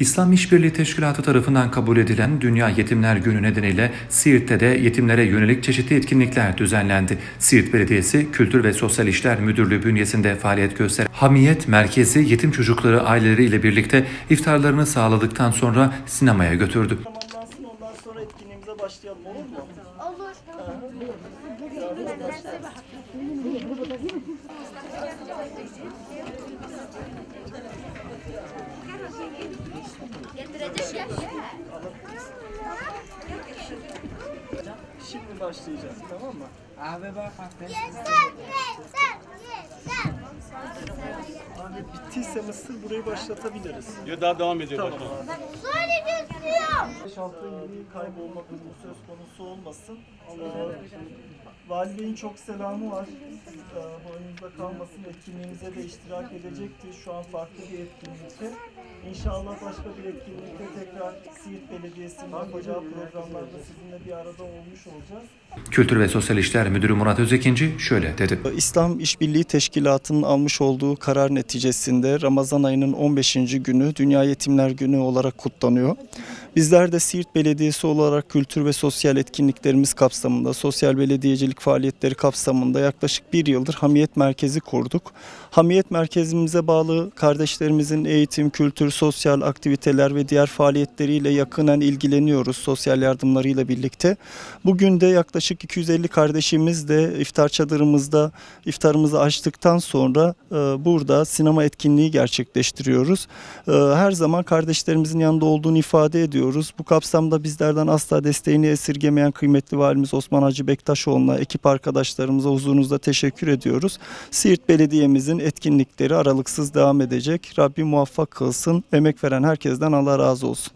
İslam İşbirliği Teşkilatı tarafından kabul edilen Dünya Yetimler Günü nedeniyle Siirt'te de yetimlere yönelik çeşitli etkinlikler düzenlendi. Siirt Belediyesi Kültür ve Sosyal İşler Müdürlüğü bünyesinde faaliyet gösteren Hamiyet Merkezi yetim çocukları aileleriyle birlikte iftarlarını sağladıktan sonra sinemaya götürdü. Tamamlansın ondan sonra etkinliğimize başlayalım olur mu? Olur. Getirecek ya. Şimdi başlayacağız tamam mı? Abi bak bak. Abi bittiyse Mısır burayı başlatabiliriz. Yo daha devam ediyor Tamam başkanım. abi. Böyle gözlüyor. 5-6 yılı kaybolma durumu söz konusu olmasın. Ee, Vali Bey'in çok selamı var. Ee, boynunuzda kalmasın. Etkinliğimize de iştirak edecekti. Şu an farklı bir etkinlikte. İnşallah başka bir etkinlikte tekrar Siirt Belediyesi'nin yapacağı programlarda sizinle bir arada olmuş olacağız. Kültür ve Sosyal İşler Müdürü Murat Özekinci şöyle dedi. İslam İşbirliği Teşkilatı'nın almış olduğu karar neticesinde Ramazan ayının 15. günü Dünya Yetimler Günü olarak kutlanıyor. Bizler de Siirt Belediyesi olarak kültür ve sosyal etkinliklerimiz kapsamında, sosyal belediyecilik faaliyetleri kapsamında yaklaşık bir yıldır Hamiyet Merkezi kurduk. Hamiyet Merkezimize bağlı kardeşlerimizin eğitim, kültür, sosyal aktiviteler ve diğer faaliyetleriyle yakından ilgileniyoruz sosyal yardımlarıyla birlikte. Bugün de yaklaşık 250 kardeşimiz de iftar çadırımızda iftarımızı açtıktan sonra e, burada sinema etkinliği gerçekleştiriyoruz. E, her zaman kardeşlerimizin yanında olduğunu ifade ediyoruz. Bu kapsamda bizlerden asla desteğini esirgemeyen kıymetli valimiz Osman Hacı Bektaşoğlu'na, ekip arkadaşlarımıza huzurunuzda teşekkür ediyoruz. Siirt Belediye'mizin etkinlikleri aralıksız devam edecek. Rabbim muvaffak kılsın. Emek veren herkesten Allah razı olsun.